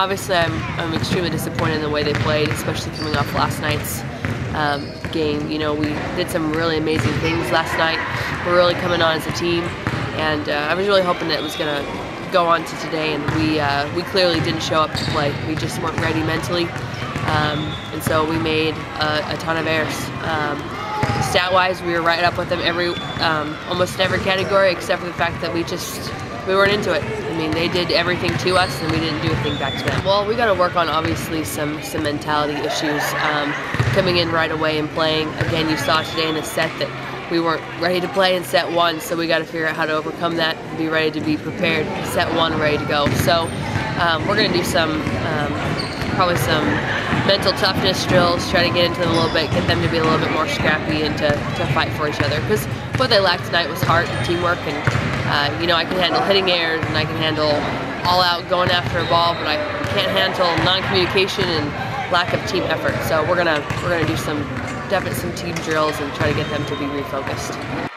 obviously I'm, I'm extremely disappointed in the way they played, especially coming off last night's um, game. You know, we did some really amazing things last night. We're really coming on as a team, and uh, I was really hoping that it was going to go on to today, and we uh, we clearly didn't show up to play. We just weren't ready mentally, um, and so we made a, a ton of errors. Um, stat-wise, we were right up with them every um, almost in every category, except for the fact that we just we weren't into it. I mean, they did everything to us, and we didn't do a thing back to them. Well, we got to work on obviously some some mentality issues. Um, coming in right away and playing. Again, you saw today in the set that we weren't ready to play in set one, so we got to figure out how to overcome that be ready to be prepared. Set one, ready to go. So um, we're going to do some, um, probably some mental toughness drills, try to get into them a little bit, get them to be a little bit more scrappy and to, to fight for each other. Because what they lacked tonight was heart and teamwork. And, uh, you know, I can handle hitting errors and I can handle all out going after a ball, but I can't handle non-communication and lack of team effort. So we're gonna we're gonna do some definite some team drills and try to get them to be refocused.